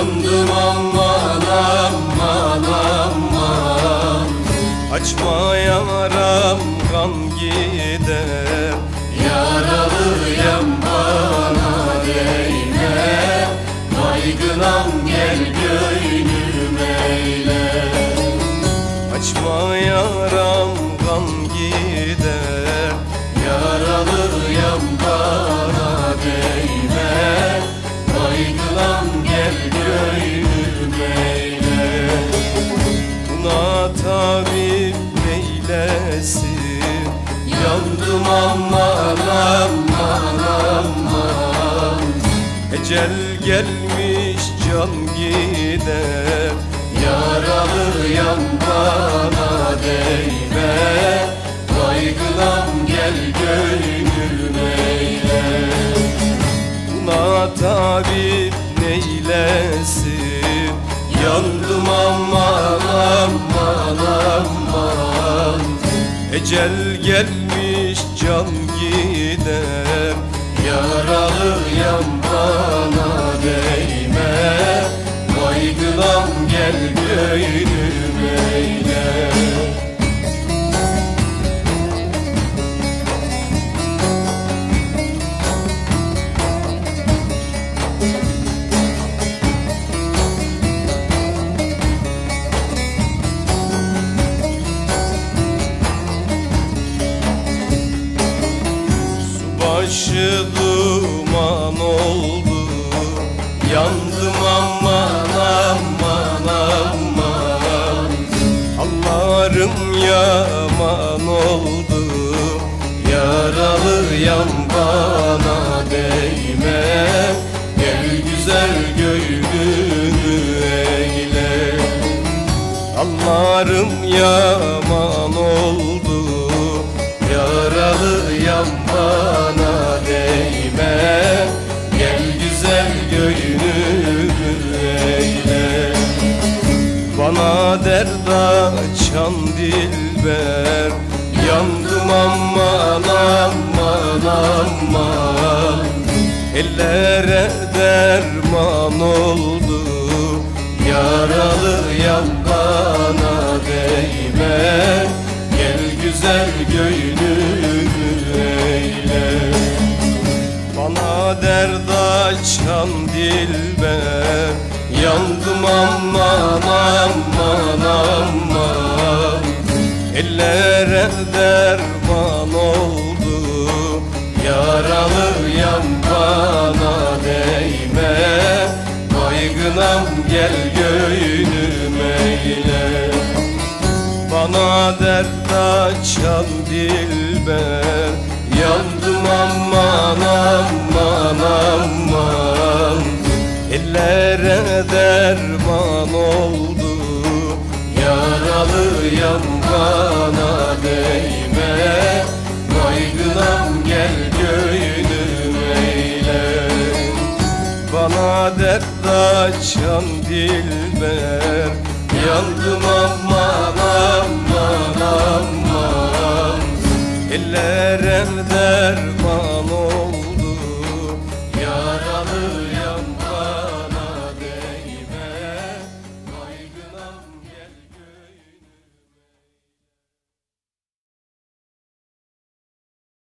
Yandım aman aman aman. Açma yaram kan gider. Yaralıyam bana değme. Baygınam gel gönlüm eyle. Aman Ecel gelmiş can gider Yaralıyım bana değme. Baygınam gel gönlüm eyle Buna tabip neylesin? Yandım aman aman aman. Ecel gelmiş can bana değme Baygınam gel gönlüm eyle Başı duman oldu Yandım aman aman aman. Hallarım yaman oldu Yaralıyım bana değme. Gel güzel gönlümü eyle. Hallarım yaman oldu Yaralıyım bana Bana dert açan dilber. Yandım aman aman aman. Ellere derman oldu. Yaralıyım bana değme Gel güzel gönlümü eyle. Bana dert açan dilber Yandım aman aman aman. Ellere derman oldu Yaralıyım bana değme. Baygınam gel gönlüm eyle. Bana dert açan dilber. Yandım aman aman aman Ellere derman oldu. Yaralıyım bana değme. Baygınam gel gönlüm eyle. Bana dert açan dilber. Yandım aman aman aman. Ellere derman